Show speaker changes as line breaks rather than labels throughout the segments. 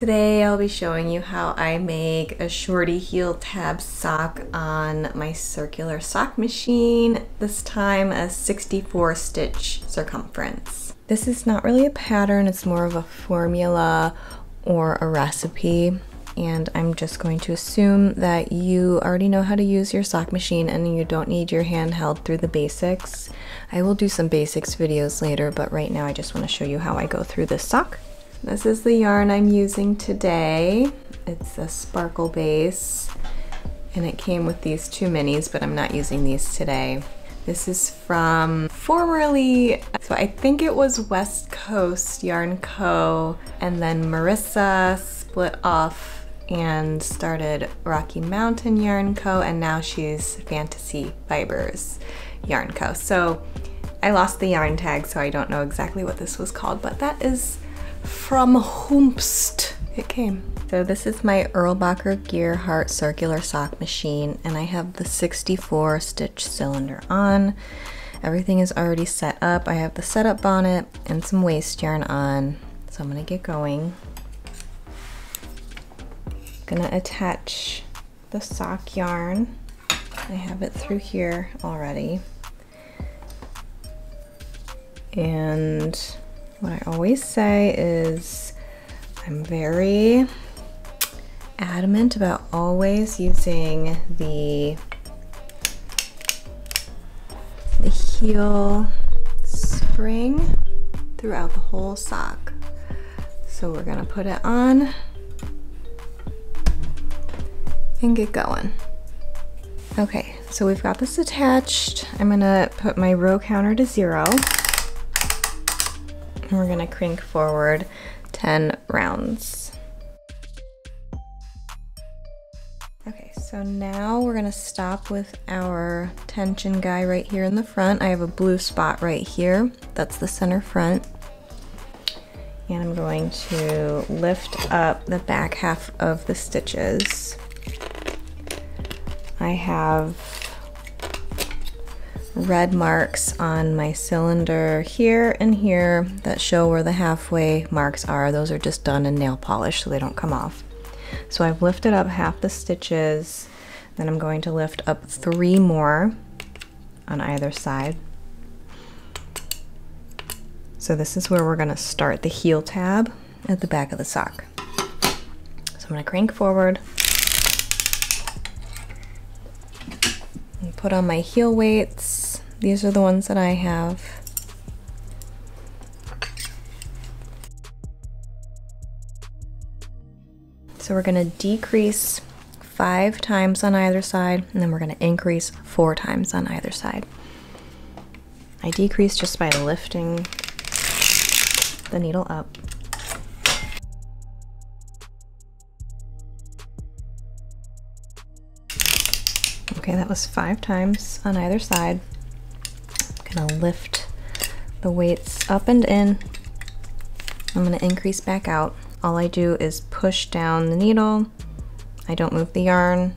Today I'll be showing you how I make a shorty heel tab sock on my circular sock machine, this time a 64 stitch circumference. This is not really a pattern, it's more of a formula or a recipe and I'm just going to assume that you already know how to use your sock machine and you don't need your hand held through the basics. I will do some basics videos later, but right now I just want to show you how I go through this sock. This is the yarn I'm using today. It's a sparkle base and it came with these two minis, but I'm not using these today. This is from formerly, so I think it was West Coast Yarn Co. And then Marissa split off and started Rocky Mountain Yarn Co. And now she's Fantasy Fibers Yarn Co. So I lost the yarn tag, so I don't know exactly what this was called, but that is from Hoomst it came. So this is my Erlbacher Gearhart circular sock machine and I have the 64 stitch cylinder on. Everything is already set up. I have the setup bonnet and some waste yarn on. So I'm gonna get going. Gonna attach the sock yarn. I have it through here already. And what I always say is I'm very adamant about always using the the heel spring throughout the whole sock. So we're gonna put it on and get going. Okay, so we've got this attached. I'm gonna put my row counter to zero. And we're gonna crank forward 10 rounds. Okay, so now we're gonna stop with our tension guy right here in the front. I have a blue spot right here. That's the center front. And I'm going to lift up the back half of the stitches. I have red marks on my cylinder here and here that show where the halfway marks are. Those are just done in nail polish so they don't come off. So I've lifted up half the stitches, then I'm going to lift up three more on either side. So this is where we're going to start the heel tab at the back of the sock. So I'm going to crank forward, and put on my heel weights, these are the ones that I have. So we're going to decrease five times on either side, and then we're going to increase four times on either side. I decrease just by lifting the needle up. Okay, that was five times on either side gonna lift the weights up and in. I'm gonna increase back out. All I do is push down the needle. I don't move the yarn.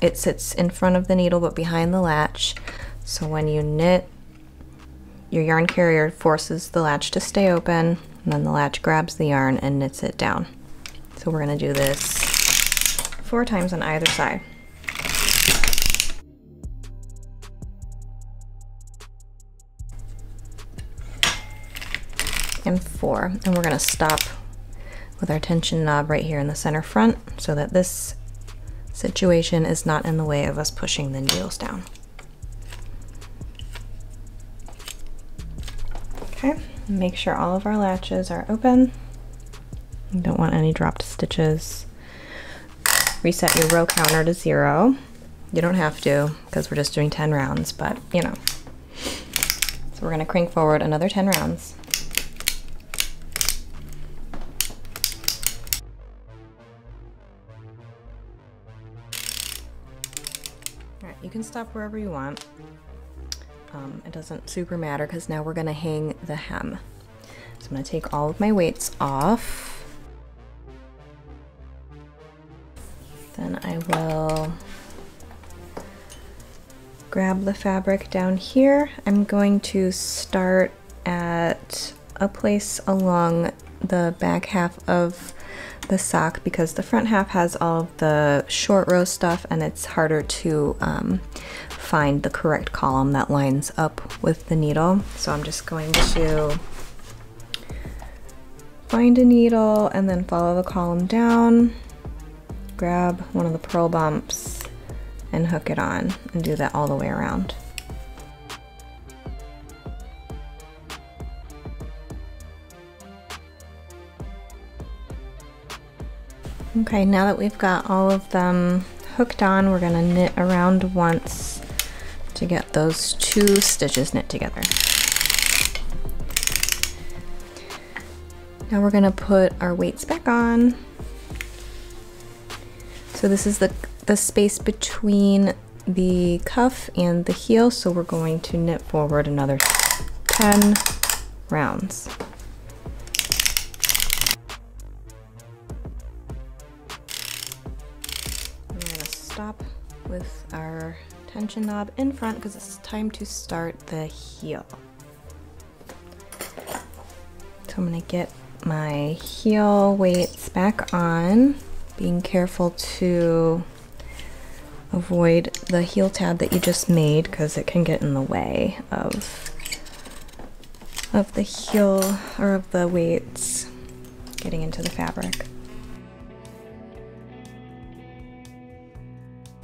It sits in front of the needle but behind the latch. So when you knit, your yarn carrier forces the latch to stay open and then the latch grabs the yarn and knits it down. So we're gonna do this four times on either side. And four. And we're gonna stop with our tension knob right here in the center front so that this situation is not in the way of us pushing the needles down. Okay, make sure all of our latches are open. You don't want any dropped stitches. Reset your row counter to zero. You don't have to because we're just doing 10 rounds, but you know. So we're gonna crank forward another 10 rounds. You can stop wherever you want. Um, it doesn't super matter because now we're going to hang the hem. So I'm going to take all of my weights off. Then I will grab the fabric down here. I'm going to start at a place along the back half of the sock because the front half has all of the short row stuff and it's harder to um, find the correct column that lines up with the needle. So I'm just going to find a needle and then follow the column down, grab one of the purl bumps and hook it on and do that all the way around. Okay, now that we've got all of them hooked on, we're gonna knit around once to get those two stitches knit together. Now we're gonna put our weights back on. So this is the, the space between the cuff and the heel, so we're going to knit forward another 10 rounds. Tension knob in front because it's time to start the heel. So I'm gonna get my heel weights back on, being careful to avoid the heel tab that you just made because it can get in the way of of the heel or of the weights getting into the fabric.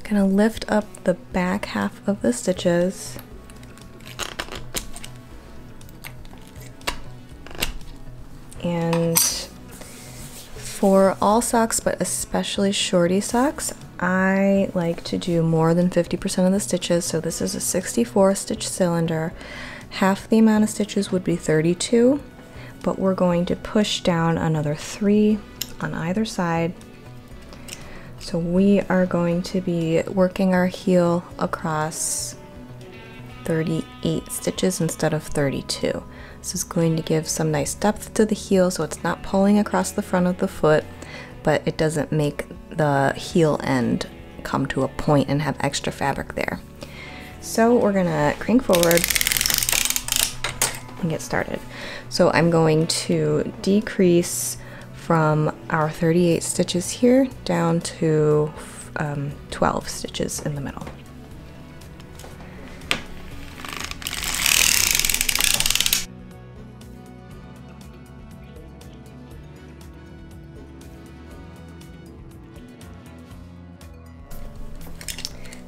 Gonna lift up the back half of the stitches. And for all socks but especially shorty socks I like to do more than 50% of the stitches. So this is a 64 stitch cylinder. Half the amount of stitches would be 32 but we're going to push down another three on either side so we are going to be working our heel across 38 stitches instead of 32 this is going to give some nice depth to the heel so it's not pulling across the front of the foot, but it doesn't make the heel end come to a point and have extra fabric there. So we're gonna crank forward and get started. So I'm going to decrease from our 38 stitches here down to um, 12 stitches in the middle.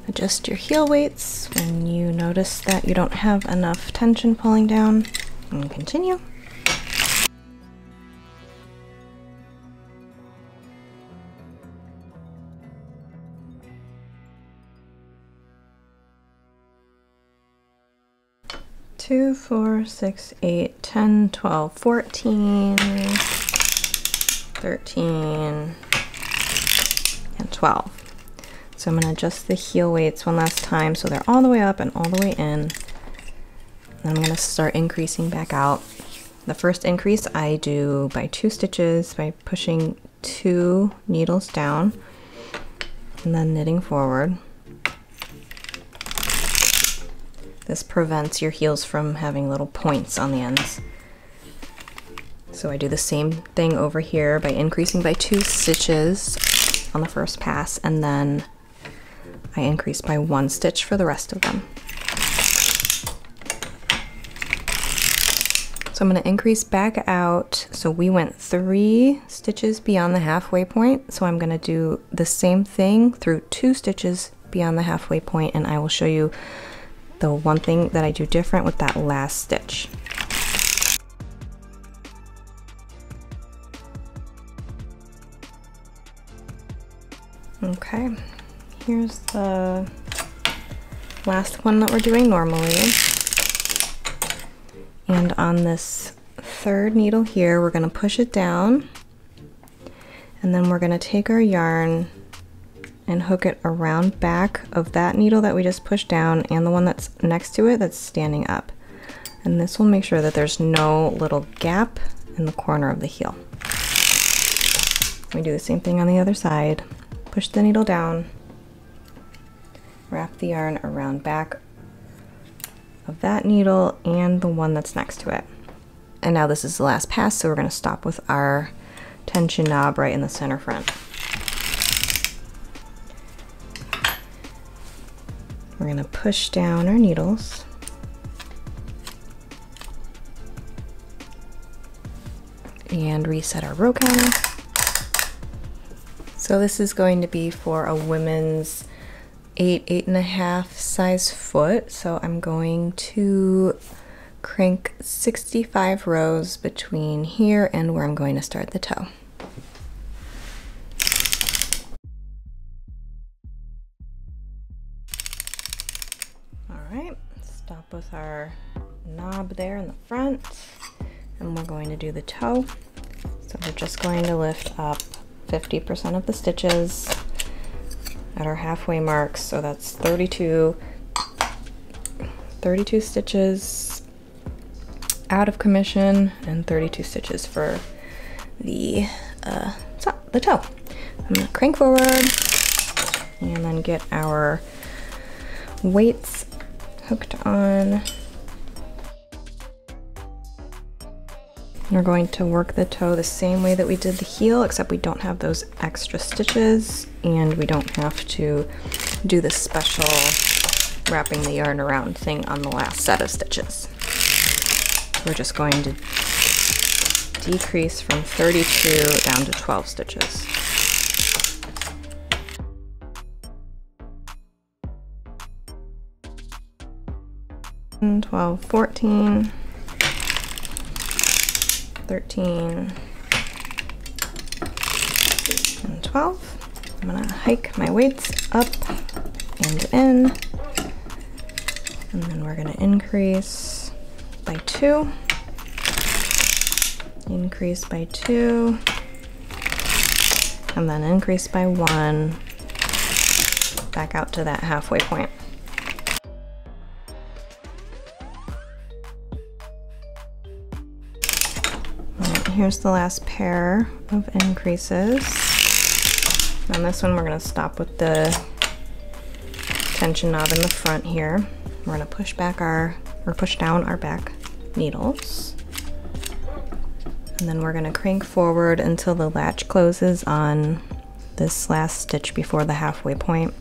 adjust your heel weights when you notice that you don't have enough tension pulling down and continue. Two, four, six, eight, ten, twelve, fourteen, thirteen, and 12. So I'm to adjust the heel weights one last time so they're all the way up and all the way in. And I'm to start increasing back out. The first increase I do by two stitches by pushing two needles down and then knitting forward. This prevents your heels from having little points on the ends. So I do the same thing over here by increasing by two stitches on the first pass and then I increase by one stitch for the rest of them. So I'm going to increase back out. So we went three stitches beyond the halfway point. So I'm going to do the same thing through two stitches beyond the halfway point and I will show you the one thing that I do different with that last stitch. Okay, here's the last one that we're doing normally. And on this third needle here, we're gonna push it down and then we're gonna take our yarn and hook it around back of that needle that we just pushed down and the one that's next to it that's standing up. And this will make sure that there's no little gap in the corner of the heel. We do the same thing on the other side. Push the needle down wrap the yarn around back of that needle and the one that's next to it. And now this is the last pass, so we're going to stop with our tension knob right in the center front. Going to push down our needles. And reset our row counter. So this is going to be for a women's eight, eight and a half size foot. So I'm going to crank 65 rows between here and where I'm going to start the toe. Knob there in the front and we're going to do the toe. So we're just going to lift up 50% of the stitches at our halfway marks. So that's 32, 32 stitches out of commission and 32 stitches for the, uh, the toe. I'm gonna crank forward and then get our weights hooked on. We're going to work the toe the same way that we did the heel, except we don't have those extra stitches and we don't have to do the special wrapping the yarn around thing on the last set of stitches. We're just going to decrease from 32 down to 12 stitches. And 12, 14. 13, and 12. I'm gonna hike my weights up and in, and then we're gonna increase by two, increase by two, and then increase by one, back out to that halfway point. Here's the last pair of increases. On this one, we're gonna stop with the tension knob in the front here. We're gonna push back our, or push down our back needles. And then we're gonna crank forward until the latch closes on this last stitch before the halfway point.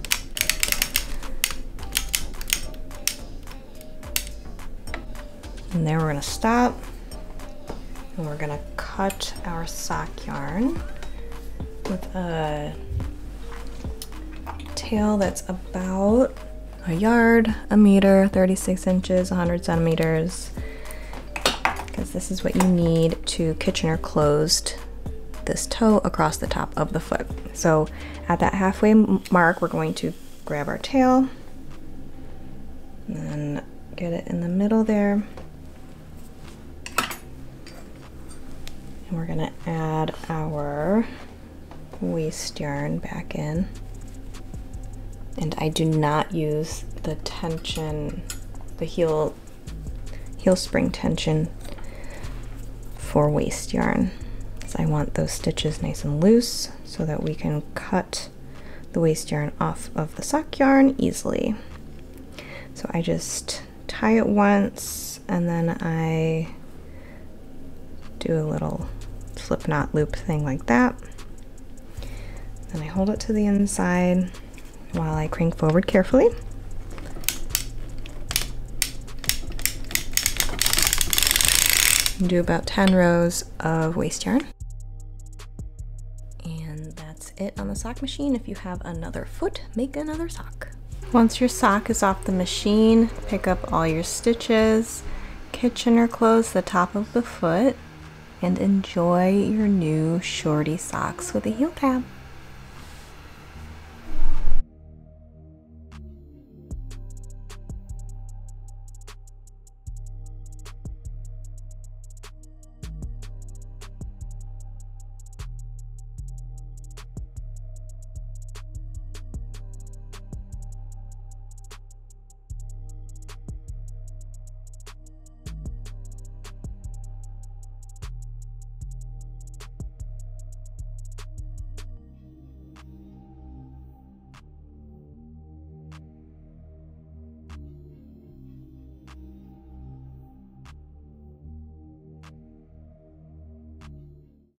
And there we're gonna stop. And we're gonna cut our sock yarn with a tail that's about a yard, a meter, 36 inches, 100 centimeters, because this is what you need to Kitchener closed this toe across the top of the foot. So at that halfway mark, we're going to grab our tail and get it in the middle there. And we're gonna add our waste yarn back in. And I do not use the tension, the heel, heel spring tension for waste yarn. Because I want those stitches nice and loose so that we can cut the waste yarn off of the sock yarn easily. So I just tie it once and then I do a little slip knot loop thing like that. Then I hold it to the inside while I crank forward carefully. Do about 10 rows of waste yarn. And that's it on the sock machine. If you have another foot, make another sock. Once your sock is off the machine, pick up all your stitches, Kitchener close the top of the foot, and enjoy your new shorty socks with a heel tab.